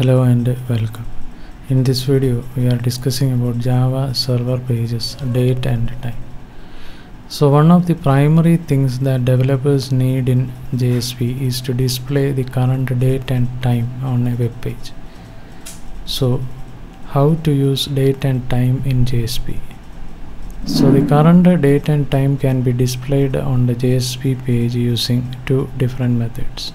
Hello and welcome. In this video, we are discussing about Java server pages, date and time. So one of the primary things that developers need in JSP is to display the current date and time on a web page. So how to use date and time in JSP? So the current date and time can be displayed on the JSP page using two different methods.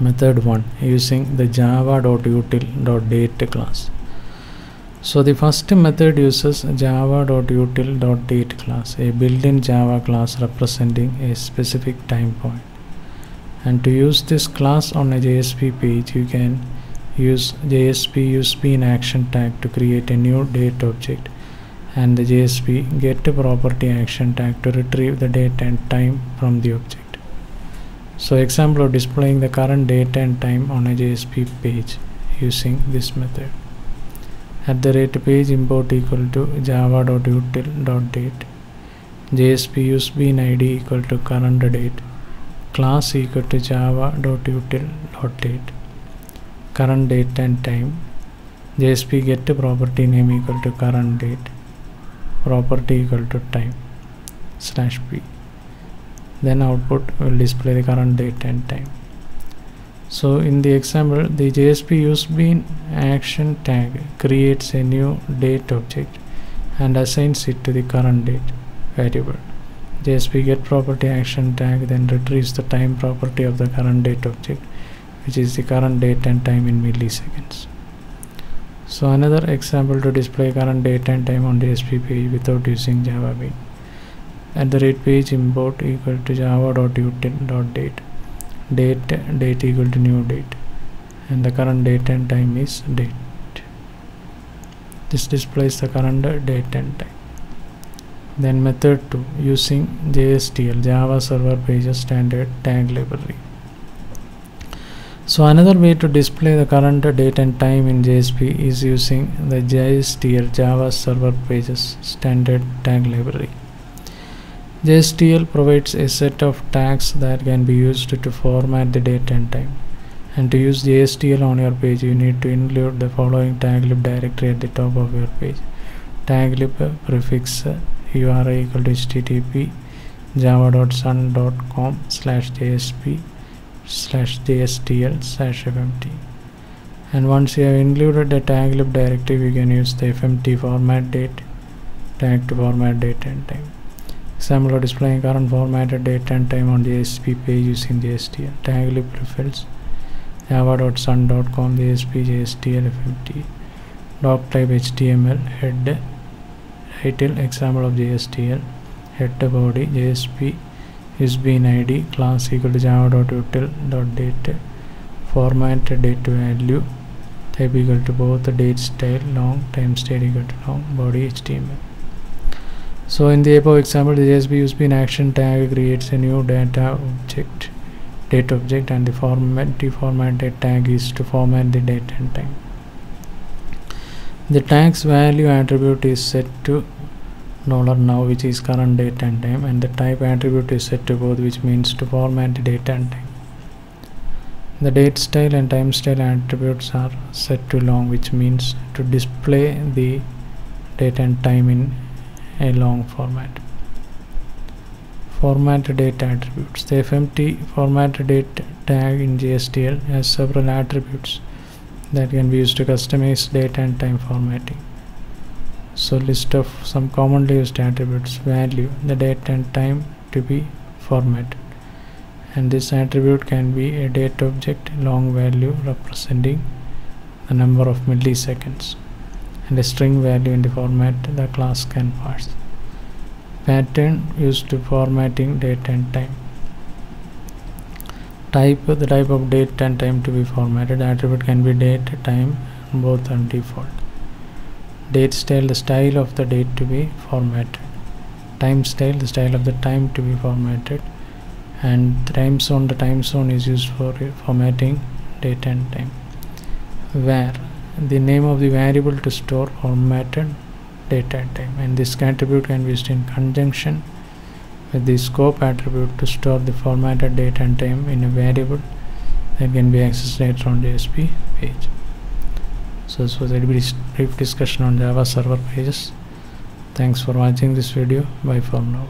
Method 1 using the java.util.date class. So the first method uses java.util.date class, a built-in Java class representing a specific time point. And to use this class on a JSP page, you can use JSP useBean action tag to create a new date object and the JSP get property action tag to retrieve the date and time from the object. So example of displaying the current date and time on a JSP page using this method. At the rate page import equal to java.util.date JSP useBean ID equal to current date. Class equal to java.util.date current date and time. JSP get property name equal to current date. Property equal to time. Slash p then output will display the current date and time. So in the example the JSP useBean action tag creates a new date object and assigns it to the current date variable. JSP get property action tag then retrieves the time property of the current date object which is the current date and time in milliseconds. So another example to display current date and time on JSP page without using Java bean at the rate page import equal to java.util.date date. Date equal to new date. And the current date and time is date. This displays the current date and time. Then method 2 using JSTL Java Server Pages Standard Tag Library. So another way to display the current date and time in JSP is using the JSTL Java Server Pages Standard Tag Library JSTL provides a set of tags that can be used to format the date and time. And to use JSTL on your page, you need to include the following taglib directory at the top of your page. Taglib prefix URI equal to http java.sun.com slash JSP slash JSTL slash FMT. And once you have included the taglib directory, we can use the FMT format date tag to format date and time. Example displaying current formatted date and time on the JSP page using JSTL. Taglib prefix java.sun.com JSP JSTL FMT doc type HTML head title example of JSTL head body JSP useBean ID class equal to java.util.date format date value type equal to both the date style long time style equal to long body HTML so in the above example, the JSP useBean action tag creates a new data object, date object, and the format deformatted tag is to format the date and time. The tag's value attribute is set to dollar now, which is current date and time, and the type attribute is set to both, which means to format the date and time. The date style and time style attributes are set to long, which means to display the date and time in a long format. Format date attributes. The FMT format date tag in JSTL has several attributes that can be used to customize date and time formatting. So list of some commonly used attributes value the date and time to be formatted and this attribute can be a date object long value representing the number of milliseconds and a string value in the format the class can parse. Pattern used to formatting date and time. Type the type of date and time to be formatted. Attribute can be date, time, both on default. Date style the style of the date to be formatted. Time style the style of the time to be formatted. And time zone the time zone is used for formatting date and time. Where the name of the variable to store formatted date and time and this attribute can be used in conjunction with the scope attribute to store the formatted date and time in a variable that can be accessed later on the JSP page. So this was a brief discussion on Java server pages. Thanks for watching this video. Bye for now.